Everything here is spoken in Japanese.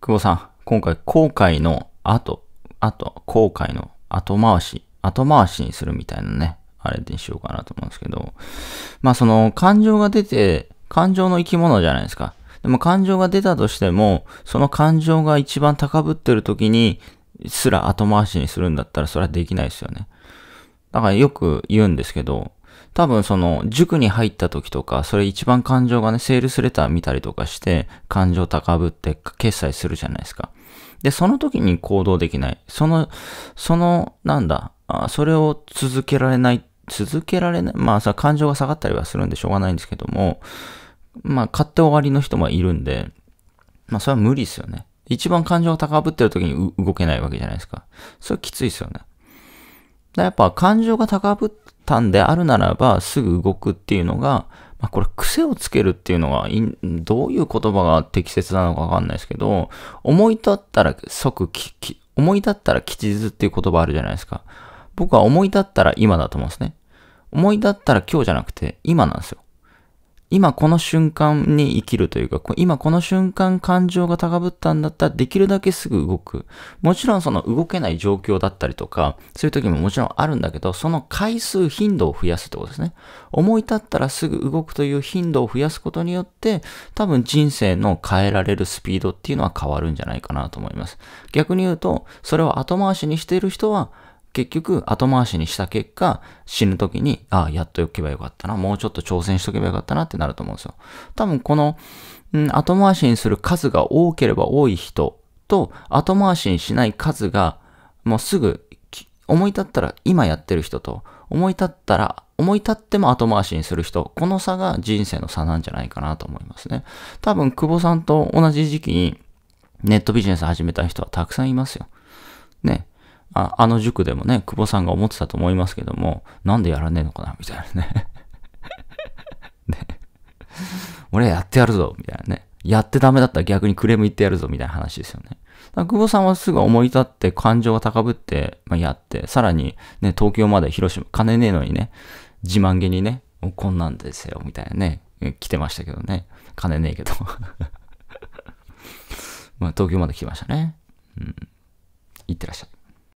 久保さん、今回後悔の後、後、後悔の後回し、後回しにするみたいなね、あれにしようかなと思うんですけど、まあその感情が出て、感情の生き物じゃないですか。でも感情が出たとしても、その感情が一番高ぶってる時に、すら後回しにするんだったらそれはできないですよね。だからよく言うんですけど、多分その塾に入った時とか、それ一番感情がね、セールスレター見たりとかして、感情高ぶって決済するじゃないですか。で、その時に行動できない。その、その、なんだ、あそれを続けられない、続けられない。まあさ、感情が下がったりはするんでしょうがないんですけども、まあ、買って終わりの人もいるんで、まあ、それは無理ですよね。一番感情が高ぶってる時に動けないわけじゃないですか。それきついですよね。やっぱ感情が高ぶってたんであるならば、すぐ動くっていうのが、まあ、これ癖をつけるっていうのが、どういう言葉が適切なのかわかんないですけど、思い立ったら即き、思い立ったら吉日っていう言葉あるじゃないですか。僕は思い立ったら今だと思うんですね。思い立ったら今日じゃなくて今なんですよ。今この瞬間に生きるというか、今この瞬間感情が高ぶったんだったらできるだけすぐ動く。もちろんその動けない状況だったりとか、そういう時ももちろんあるんだけど、その回数、頻度を増やすってことですね。思い立ったらすぐ動くという頻度を増やすことによって、多分人生の変えられるスピードっていうのは変わるんじゃないかなと思います。逆に言うと、それを後回しにしている人は、結局後回しにした結果、死ぬ時に、ああ、やっとおけばよかったな、もうちょっと挑戦しとけばよかったなってなると思うんですよ。多分この、うん、後回しにする数が多ければ多い人と、後回しにしない数が、もうすぐ、思い立ったら今やってる人と、思い立ったら、思い立っても後回しにする人、この差が人生の差なんじゃないかなと思いますね。多分、久保さんと同じ時期にネットビジネス始めた人はたくさんいますよ。ね。ああの塾でもね、久保さんが思ってたと思いますけども、なんでやらねえのかなみたいなね ね。俺やってやるぞみたいなね。やってダメだったら逆にクレーム言ってやるぞみたいな話ですよね。久保さんはすぐ思い立って感情が高ぶって、まあ、やって、さらにね、東京まで広島、金ねえのにね、自慢げにね、こんなんですよ、みたいなね、来てましたけどね。金ねえけど まあ、東京まで来ましたね。うん。行ってらっしゃい。